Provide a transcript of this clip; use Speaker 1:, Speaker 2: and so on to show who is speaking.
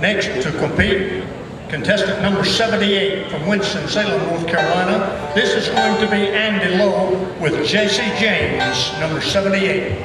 Speaker 1: Next to compete, contestant number 78 from Winston-Salem, North Carolina. This is going to be Andy Lowe with Jesse James, number 78.